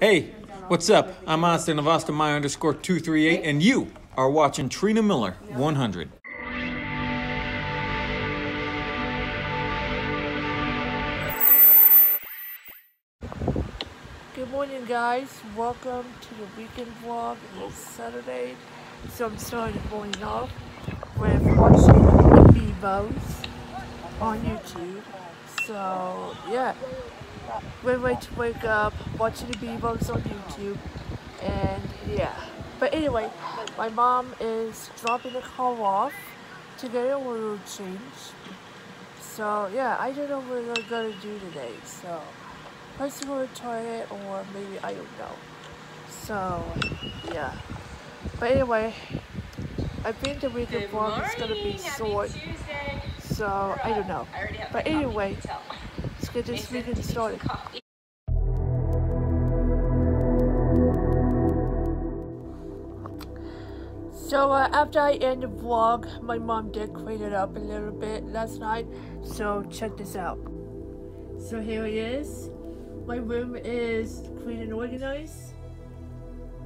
Hey, what's up? I'm Austin of Austin My underscore 238, and you are watching Trina Miller 100. Good morning, guys. Welcome to the weekend vlog. It's Saturday, so I'm starting the morning off with watching the Bebos on YouTube. So, yeah. We're ready to wake up, watching the Bebos on YouTube, and yeah. But anyway, my mom is dropping the car off to get a oil change. So, yeah, I don't know what we're gonna do today, so person go to the toilet or maybe I don't know. So yeah. But anyway, I think the weekend vlog is gonna be short. So I don't know. But anyway, let's get this. So uh, after I end the vlog, my mom did clean it up a little bit last night. So check this out. So here it is. My room is clean and organized.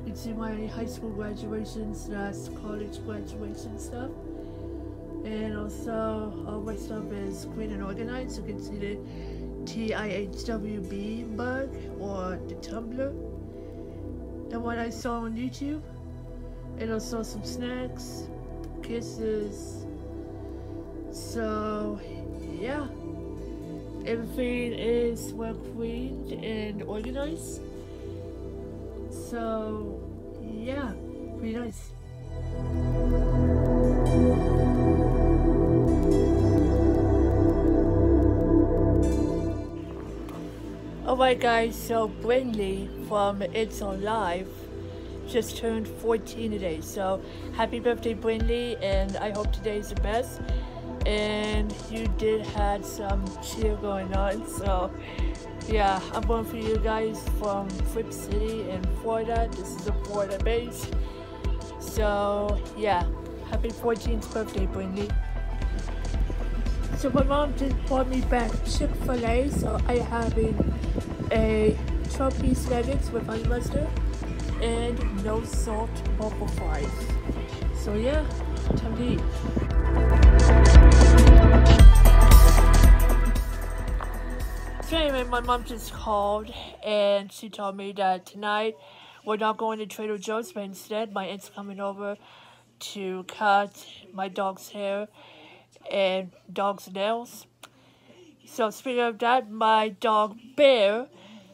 You can see my high school graduation slash college graduation stuff. And also all my stuff is clean and organized. You can see the TIHWB mug or the tumbler. The one I saw on YouTube. And also some snacks, kisses. So yeah. Everything is well cleaned and organized. So, yeah, pretty nice. Alright guys, so Brindley from It's On Live? Just turned 14 today. So happy birthday Brindley and I hope today's the best. And you did had some cheer going on so yeah i'm going for you guys from flip city in florida. This is a florida base. So yeah happy 14th birthday brandy so my mom just bought me back chick-fil-a so i having a 12 piece nuggets with honey mustard and no salt bubble fries so yeah time to eat So anyway, my mom just called and she told me that tonight we're not going to Trader Joe's, but instead my aunt's coming over to cut my dog's hair and dog's nails. So speaking of that, my dog Bear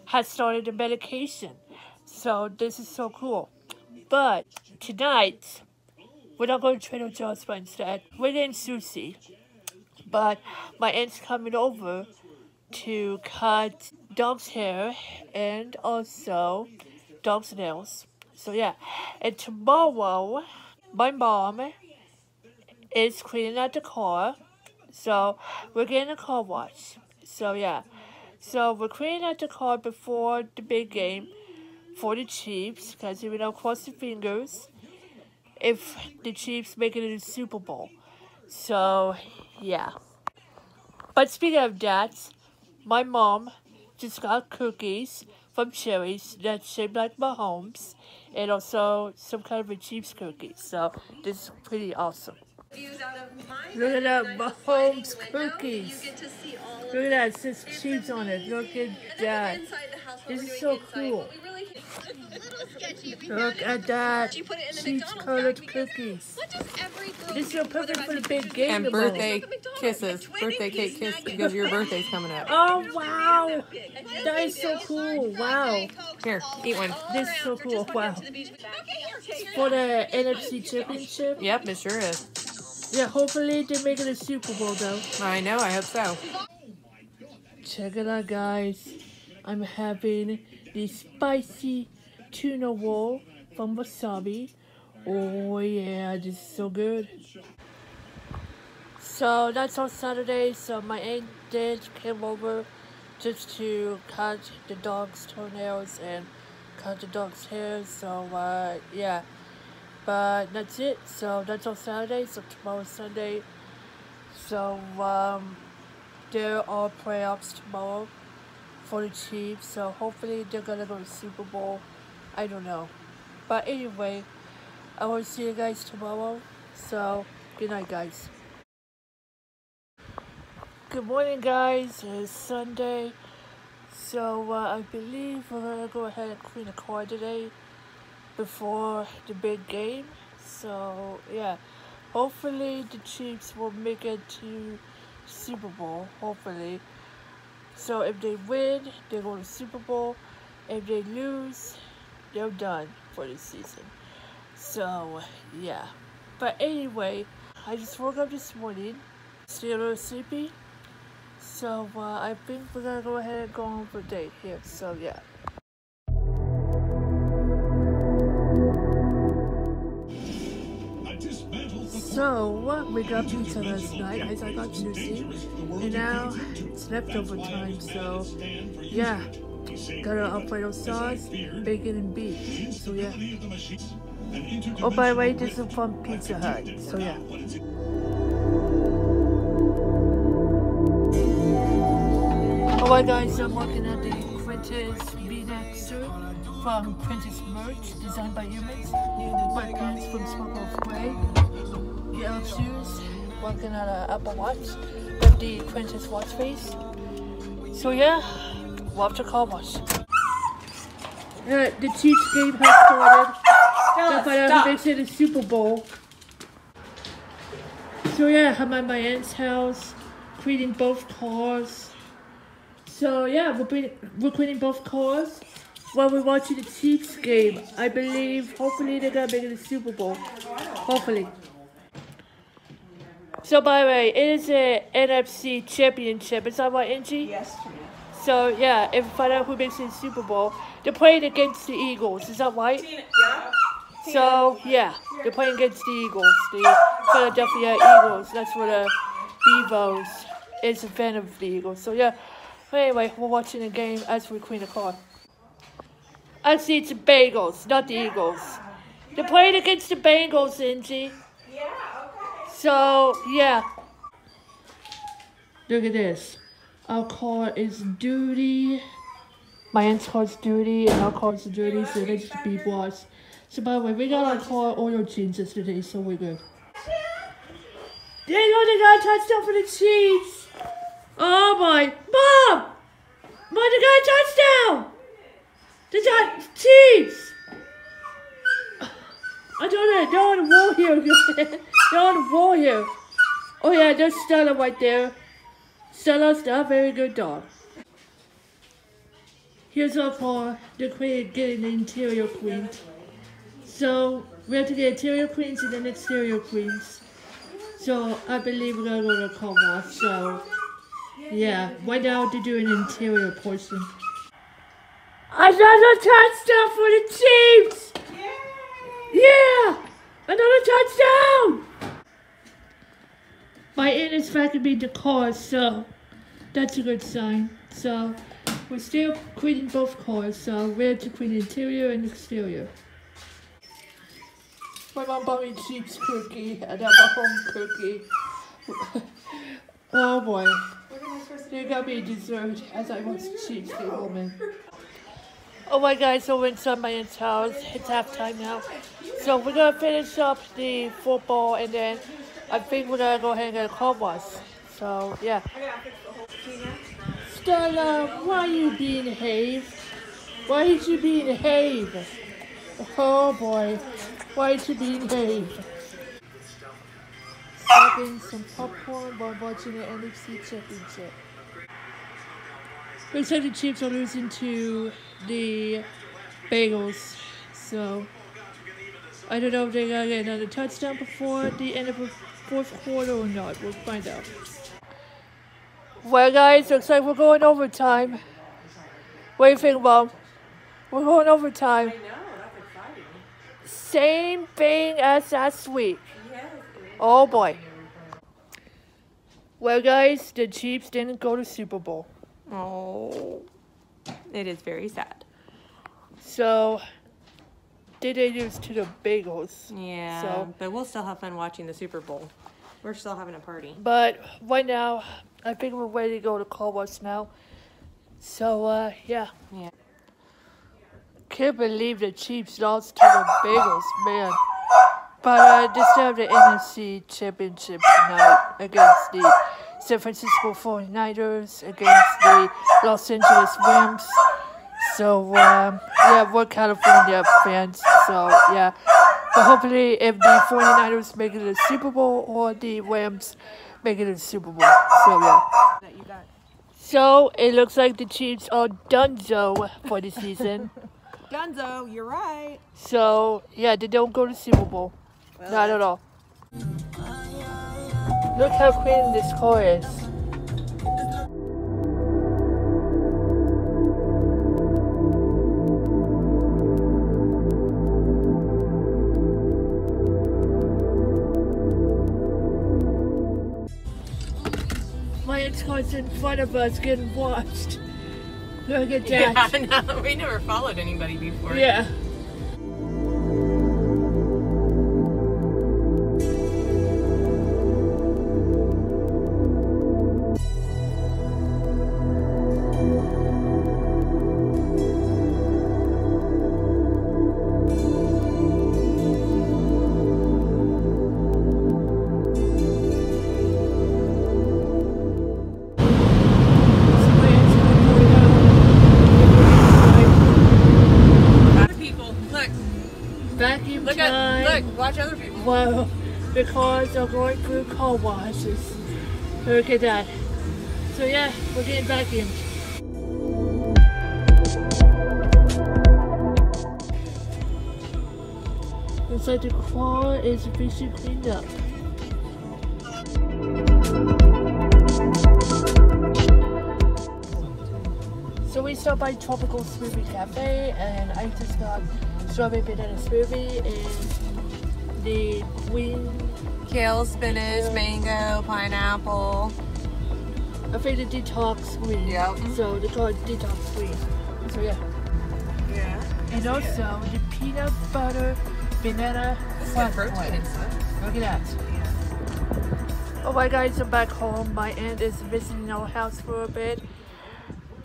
has started the medication. So this is so cool. But tonight, we're not going to Trader Joe's, but instead we're getting sushi. But my aunt's coming over to cut dog's hair and also dog's nails. So yeah, and tomorrow my mom is cleaning out the car. So we're getting a car wash. So yeah, so we're cleaning out the car before the big game for the Chiefs because you know cross the fingers if the Chiefs make it to the Super Bowl. So yeah. But speaking of that, my mom just got cookies from Cherries that's shaped like Mahomes and also some kind of a Chiefs cookie. So this is pretty awesome. Look at that Mahomes cookies. Look at that, it says Chiefs on it. Look at that. This is so cool. Look at oh, that. Chiefs colored cookies. This is so perfect for the big game And birthday kisses. Birthday cake kiss because your birthday's coming up. Oh wow! That is so cool. Wow. Here, eat one. This is so cool. Wow. For the NFC Championship. Yep, it sure is. Yeah, hopefully they make it a Super Bowl though. I know, I hope so. Check it out guys. I'm having the spicy tuna roll from Wasabi. Oh yeah, this is so good. So that's on Saturday, so my aunt did came over just to cut the dog's toenails and cut the dog's hair, so uh, yeah. But that's it, so that's on Saturday, so tomorrow's Sunday. So um, there are playoffs tomorrow for the Chiefs. So hopefully they're gonna go to Super Bowl. I don't know. But anyway, I will see you guys tomorrow. So good night, guys. Good morning, guys. It's Sunday. So uh, I believe we're gonna go ahead and clean the car today before the big game. So yeah, hopefully the Chiefs will make it to Super Bowl. Hopefully. So if they win, they go to Super Bowl. If they lose, they're done for the season. So yeah. But anyway, I just woke up this morning, still a little sleepy. So uh, I think we're gonna go ahead and go on for a date here. So yeah. So we got pizza last night, as I got sushi, and now it's leftover time. So yeah, got an Alfredo sauce, bacon and beef. So yeah. Oh, by the way, this is from Pizza Hut. So yeah. Alright guys, I'm working at the Quintus V-neck suit from Quintus Merch, designed by humans. White pants from Smoke Way. Yellow shoes, looking at an Apple Watch with the Quintus watch face. So yeah, love to car watch. Uh, the Chiefs game has started. That's why I they say the Super Bowl. So yeah, I'm at my aunt's house, cleaning both cars. So yeah, we're, bring, we're cleaning both cars while we're watching the Chiefs game. I believe, hopefully they're gonna make it the Super Bowl. Hopefully. So by the way, it is a NFC championship. Is that right, Angie? Yes. So yeah, if we find out who makes it the Super Bowl, they're playing against the Eagles. Is that right? Yeah. So yeah, they're playing against the Eagles, the Philadelphia Eagles. That's what the Evos is a fan of the Eagles. So yeah. But anyway, we're watching the game as we clean the car. I see it's the Bengals, not the Eagles. They're playing against the Bengals, Angie. So yeah. Look at this. Our car is dirty. My aunt's car is dirty, and our car is dirty, so needs to be washed. So by the way, we got our car oil changed yesterday, so we're good. They they got touchdown for the Chiefs. Oh my, mom! Mom, they got a touchdown. The touch Chiefs. I don't know. They're on the wall here. They're on the wall here. Oh yeah, there's Stella right there. Stella's not a very good dog. Here's our car. the queen getting the interior cleaned. So we have to get interior cleans and then exterior cleans. So I believe we're gonna go to. So yeah, right now to do an interior portion. Another touchdown for the Chiefs! Yeah! Another touchdown! My aunt is vacuuming be the car, so that's a good sign. So we're still cleaning both cars, so we have to clean interior and exterior. My mom bought me Chiefs cookie, and I'm a home cookie. oh boy. They got me dessert as I watch the Chiefs get home in. Oh my god, so we're inside my aunt's house. It's halftime now. So we're gonna finish up the football and then I think we're gonna go ahead and get a car wash. So yeah. Stella, why are you being behave? Why did you behave? Oh boy, why did you behave? Having some popcorn while watching the NFC Championship. Looks like the Chiefs are losing to the Bagels. So I don't know if they're gonna get another touchdown before the end of the fourth quarter or not. We'll find out. Well, guys, looks like we're going overtime. What do you think, Mom? We're going overtime. Same thing as last week. Oh boy. Well, guys, the Chiefs didn't go to Super Bowl. Oh, it is very sad. So, did they lose to the Bagels? Yeah, So- but we'll still have fun watching the Super Bowl. We're still having a party. But right now, I think we're ready to go to car wash now. So, uh, yeah. Yeah. Can't believe the Chiefs lost to the Bengals, man. But uh, they still have the NFC Championship tonight against the San Francisco 49ers, against the Los Angeles Rams. So, um, yeah, we're California fans, so yeah. But hopefully, if the 49ers make it to the Super Bowl or the Rams make it to the Super Bowl. So, yeah. That you got. So, it looks like the Chiefs are donezo for the season. Dunzo, you're right. So, yeah, they don't go to Super Bowl. Well, Not at all. Look how clean this car is. My ex-car's in front of us getting watched. Look at that. Yeah, no, we never followed anybody before. Yeah. Well, cars are going through car washes. Look at that. So yeah, we're getting vacuumed. Looks like the car is officially cleaned up. So we stopped by Tropical Smoothie Cafe and I just got strawberry banana smoothie and the green Kale, spinach, mango, pineapple. I think the detox green. Yep. So they call it detox green. So yeah. Yeah. And also the peanut butter banana flat white. Look at that. Alright guys, I'm back home. My aunt is visiting our house for a bit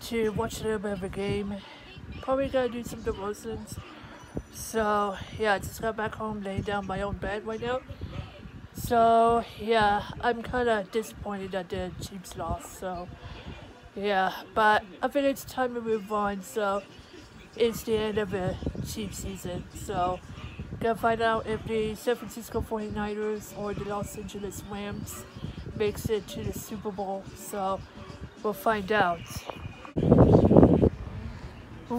to watch a little bit of a game. Probably gonna do some devotions. So yeah, I just got back home laying down my own bed right now. So yeah, I'm kinda disappointed that the Chiefs lost, so yeah, but I think it's time to move on, so it's the end of the Chiefs season. So gonna find out if the San Francisco 49ers or the Los Angeles Rams makes it to the Super Bowl. So we'll find out.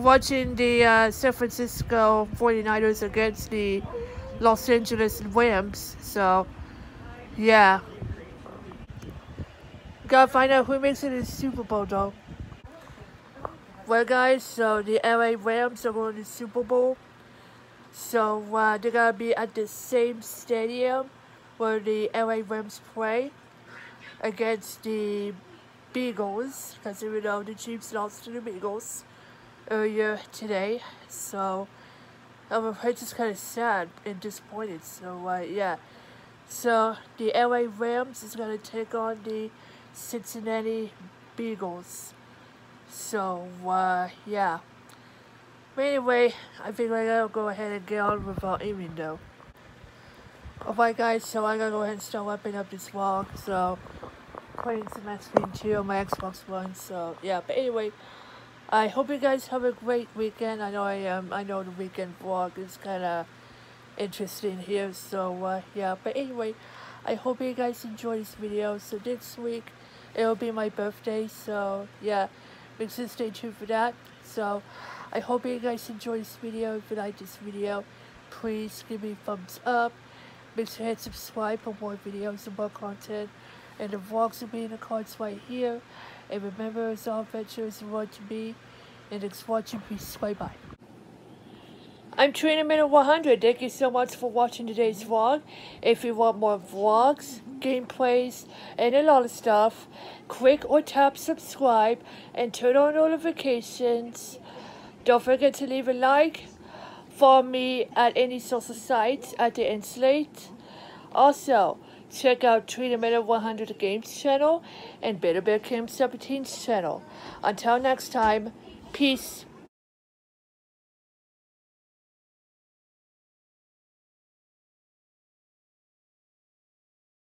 Watching the uh, San Francisco 49ers against the Los Angeles Rams. So yeah. Gotta find out who makes it to the Super Bowl though. Well guys, so the LA Rams are going to the Super Bowl. So uh, they're gonna be at the same stadium where the LA Rams play against the Beagles, because you know the Chiefs lost to the Beagles earlier today. So I'm afraid just kind of sad and disappointed. So uh, yeah, so the LA Rams is gonna take on the Cincinnati Beagles. So uh, yeah. But anyway, I think I gotta go ahead and get on without aiming though. Alright guys, so I gotta go ahead and start wrapping up this vlog, so playing some X-Men 2 on my Xbox One, so yeah, but anyway, I hope you guys have a great weekend. I know I am, I know the weekend vlog is kinda interesting here, so uh, yeah, but anyway, I hope you guys enjoy this video, so next week, it'll be my birthday, so yeah, make sure to stay tuned for that, so I hope you guys enjoy this video. If you like this video, please give me a thumbs up. Make sure to hit subscribe for more videos and more content. And the vlogs will be in the cards right here. And remember, it's all adventures what to be. And it's watching. Peace. Bye bye. I'm Trina Miller 100. Thank you so much for watching today's vlog. If you want more vlogs, gameplays, and a lot of stuff, click or tap subscribe and turn on notifications. Don't forget to leave a like. Follow me at any social sites at the Insulate. Also, check out Trina Miller 100 Games channel and Better Bear Kim 17's channel. Until next time, peace.